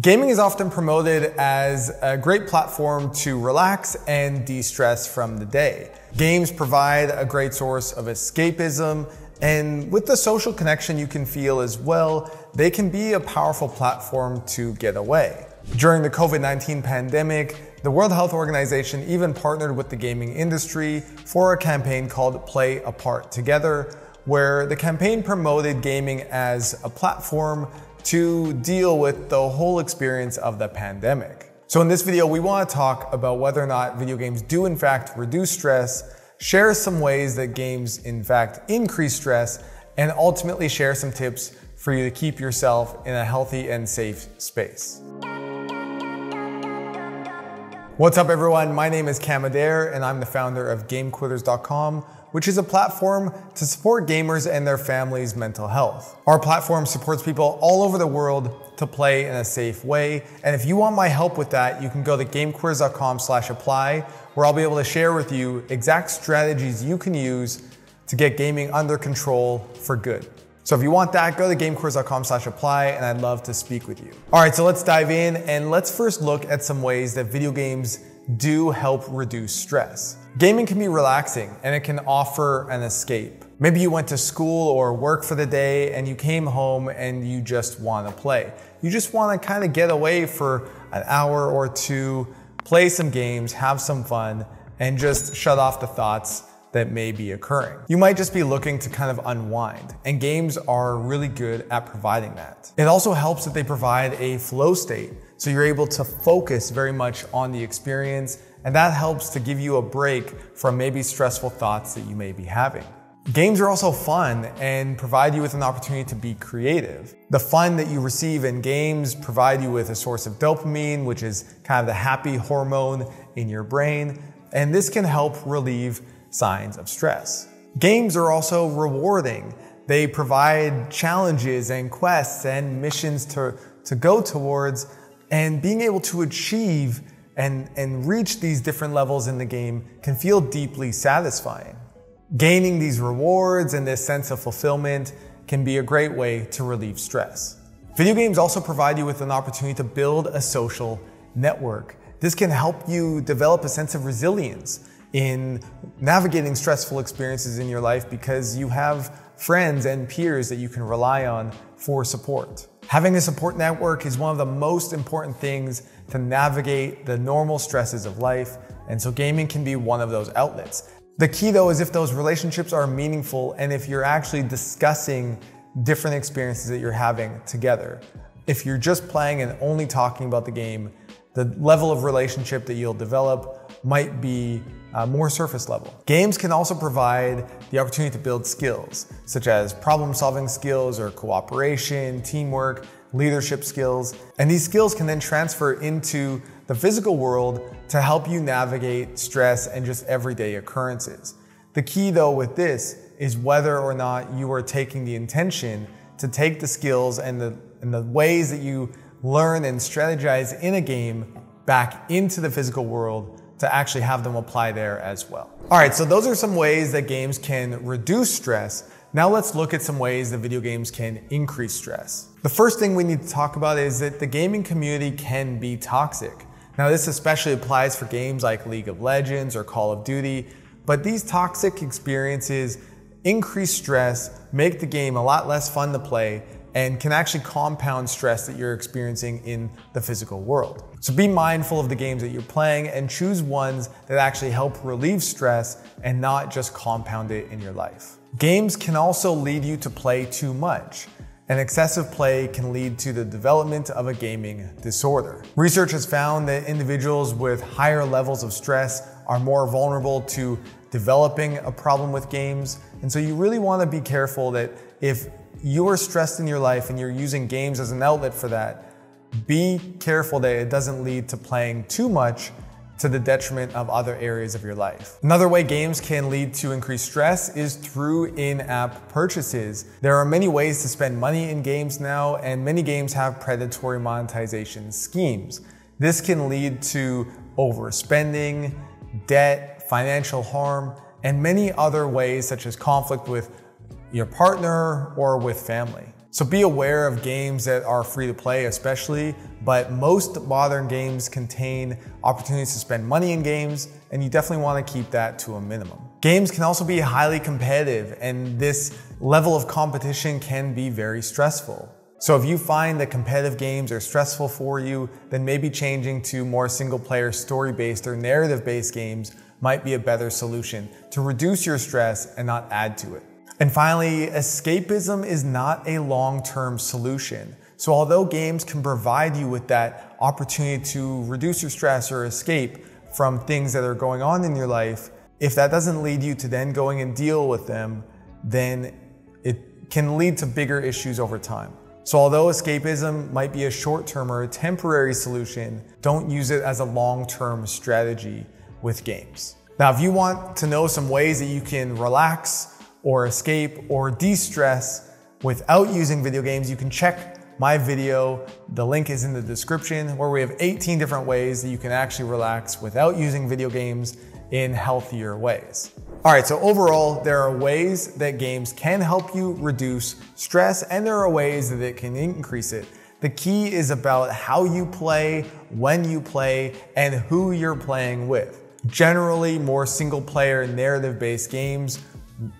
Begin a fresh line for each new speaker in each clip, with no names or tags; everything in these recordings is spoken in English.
Gaming is often promoted as a great platform to relax and de-stress from the day. Games provide a great source of escapism, and with the social connection you can feel as well, they can be a powerful platform to get away. During the COVID-19 pandemic, the World Health Organization even partnered with the gaming industry for a campaign called Play a Part Together, where the campaign promoted gaming as a platform to deal with the whole experience of the pandemic. So in this video, we want to talk about whether or not video games do in fact reduce stress, share some ways that games in fact increase stress, and ultimately share some tips for you to keep yourself in a healthy and safe space. What's up everyone? My name is Cam Adair and I'm the founder of GameQuitters.com which is a platform to support gamers and their families' mental health. Our platform supports people all over the world to play in a safe way. And if you want my help with that, you can go to gamequitters.com slash apply, where I'll be able to share with you exact strategies you can use to get gaming under control for good. So if you want that, go to gamequitters.com slash apply and I'd love to speak with you. All right, so let's dive in and let's first look at some ways that video games do help reduce stress. Gaming can be relaxing and it can offer an escape. Maybe you went to school or work for the day and you came home and you just want to play. You just want to kind of get away for an hour or two, play some games, have some fun, and just shut off the thoughts that may be occurring. You might just be looking to kind of unwind, and games are really good at providing that. It also helps that they provide a flow state, so you're able to focus very much on the experience, and that helps to give you a break from maybe stressful thoughts that you may be having. Games are also fun and provide you with an opportunity to be creative. The fun that you receive in games provide you with a source of dopamine, which is kind of the happy hormone in your brain, and this can help relieve signs of stress. Games are also rewarding. They provide challenges and quests and missions to, to go towards, and being able to achieve and, and reach these different levels in the game can feel deeply satisfying. Gaining these rewards and this sense of fulfillment can be a great way to relieve stress. Video games also provide you with an opportunity to build a social network. This can help you develop a sense of resilience in navigating stressful experiences in your life because you have friends and peers that you can rely on for support. Having a support network is one of the most important things to navigate the normal stresses of life, and so gaming can be one of those outlets. The key though is if those relationships are meaningful and if you're actually discussing different experiences that you're having together. If you're just playing and only talking about the game, the level of relationship that you'll develop might be uh, more surface level. Games can also provide the opportunity to build skills, such as problem solving skills or cooperation, teamwork, leadership skills. And these skills can then transfer into the physical world to help you navigate stress and just everyday occurrences. The key though with this is whether or not you are taking the intention to take the skills and the, and the ways that you learn and strategize in a game back into the physical world to actually have them apply there as well. All right, so those are some ways that games can reduce stress. Now let's look at some ways that video games can increase stress. The first thing we need to talk about is that the gaming community can be toxic. Now this especially applies for games like League of Legends or Call of Duty, but these toxic experiences increase stress, make the game a lot less fun to play, and can actually compound stress that you're experiencing in the physical world. So be mindful of the games that you're playing and choose ones that actually help relieve stress and not just compound it in your life. Games can also lead you to play too much. And excessive play can lead to the development of a gaming disorder. Research has found that individuals with higher levels of stress are more vulnerable to developing a problem with games. And so you really want to be careful that if you're stressed in your life and you're using games as an outlet for that, be careful that it doesn't lead to playing too much to the detriment of other areas of your life. Another way games can lead to increased stress is through in-app purchases. There are many ways to spend money in games now, and many games have predatory monetization schemes. This can lead to overspending, debt, financial harm, and many other ways such as conflict with your partner or with family. So be aware of games that are free to play, especially but most modern games contain opportunities to spend money in games, and you definitely want to keep that to a minimum. Games can also be highly competitive, and this level of competition can be very stressful. So if you find that competitive games are stressful for you, then maybe changing to more single player story based or narrative based games might be a better solution to reduce your stress and not add to it. And finally, escapism is not a long term solution. So, although games can provide you with that opportunity to reduce your stress or escape from things that are going on in your life, if that doesn't lead you to then going and deal with them, then it can lead to bigger issues over time. So, although escapism might be a short term or a temporary solution, don't use it as a long term strategy with games. Now, if you want to know some ways that you can relax or escape or de stress without using video games, you can check my video. The link is in the description where we have 18 different ways that you can actually relax without using video games in healthier ways. All right, so overall, there are ways that games can help you reduce stress and there are ways that it can increase it. The key is about how you play, when you play, and who you're playing with. Generally, more single player narrative based games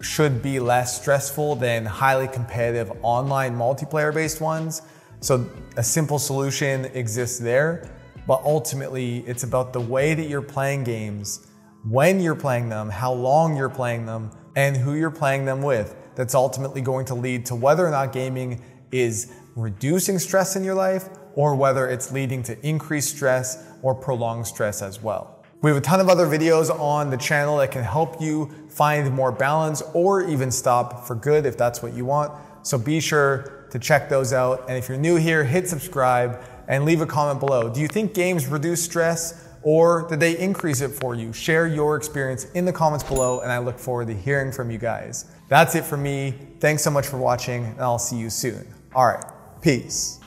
should be less stressful than highly competitive online multiplayer based ones. So a simple solution exists there, but ultimately it's about the way that you're playing games, when you're playing them, how long you're playing them, and who you're playing them with. That's ultimately going to lead to whether or not gaming is reducing stress in your life or whether it's leading to increased stress or prolonged stress as well. We have a ton of other videos on the channel that can help you find more balance or even stop for good if that's what you want. So be sure to check those out. And if you're new here, hit subscribe and leave a comment below. Do you think games reduce stress or did they increase it for you? Share your experience in the comments below and I look forward to hearing from you guys. That's it for me. Thanks so much for watching and I'll see you soon. All right, peace.